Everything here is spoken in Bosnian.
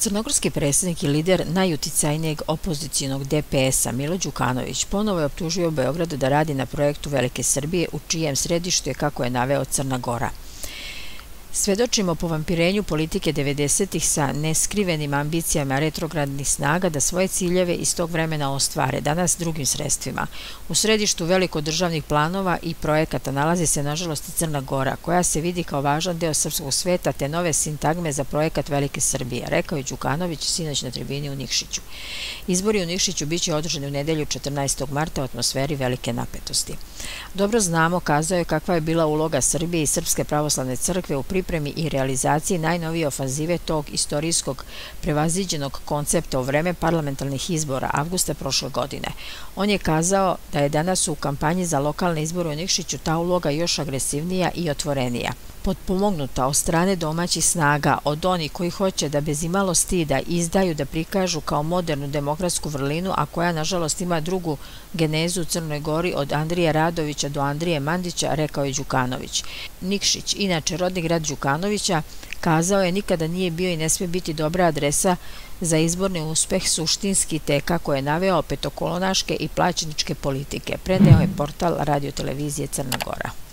Crnogorski predsjednik i lider najuticajnijeg opozicijonog DPS-a Milo Đukanović ponovo je optužio Beograd da radi na projektu Velike Srbije u čijem središtu je kako je naveo Crna Gora. Svedočimo po vampirenju politike 90-ih sa neskrivenim ambicijama retrogradnih snaga da svoje ciljeve iz tog vremena ostvare, danas drugim sredstvima. U središtu veliko državnih planova i projekata nalazi se nažalost i Crna Gora, koja se vidi kao važan deo srpskog sveta te nove sintagme za projekat Velike Srbije, rekao je Đukanović sinoć na tribini u Nikšiću. Izbori u Nikšiću biće održani u nedelju 14. marta u atmosferi velike napetosti. Dobro znamo, kazao je kakva je bila uloga Srbije i Srpske pravoslavne crkve u pripremi i realizaciji najnovije ofanzive tog istorijskog prevaziđenog koncepta u vreme parlamentarnih izbora avgusta prošle godine. On je kazao da je danas u kampanji za lokalne izbore u Nikšiću ta uloga još agresivnija i otvorenija potpomognuta od strane domaćih snaga od onih koji hoće da bez imalo stida izdaju da prikažu kao modernu demokratsku vrlinu, a koja nažalost ima drugu genezu u Crnoj Gori od Andrija Radovića do Andrije Mandića, rekao je Đukanović. Nikšić, inače rodni grad Đukanovića, kazao je nikada nije bio i ne smije biti dobra adresa za izborni uspeh suštinski te kako je naveo petokolonaške i plaćeničke politike. Predeo je portal radiotelevizije Crna Gora.